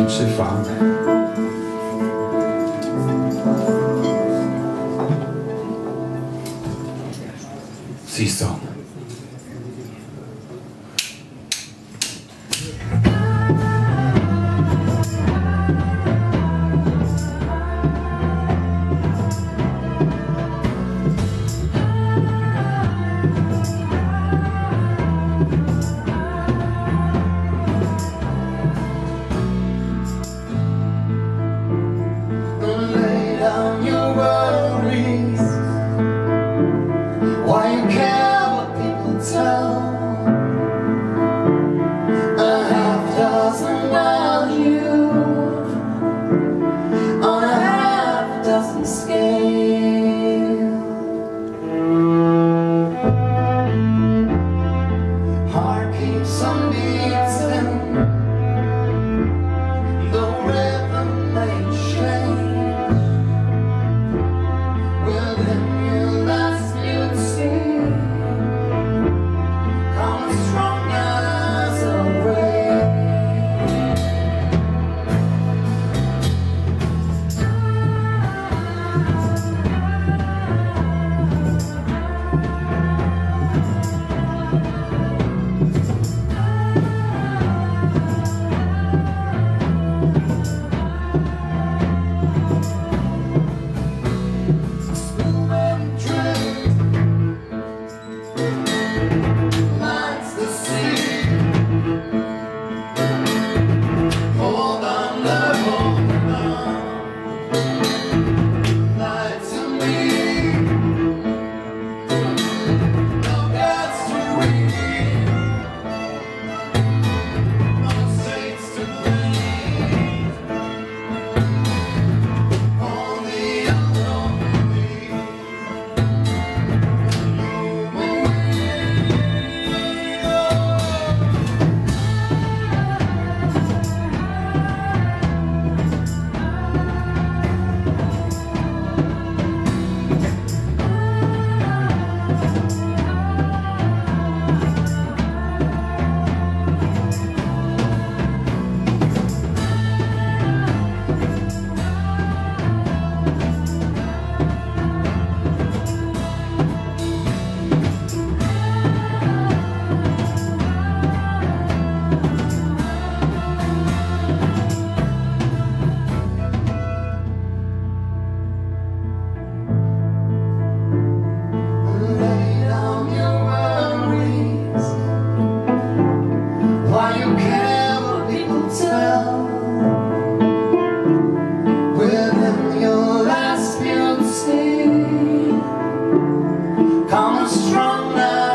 non fame. Sì, sto. Heart keeps on beats stronger.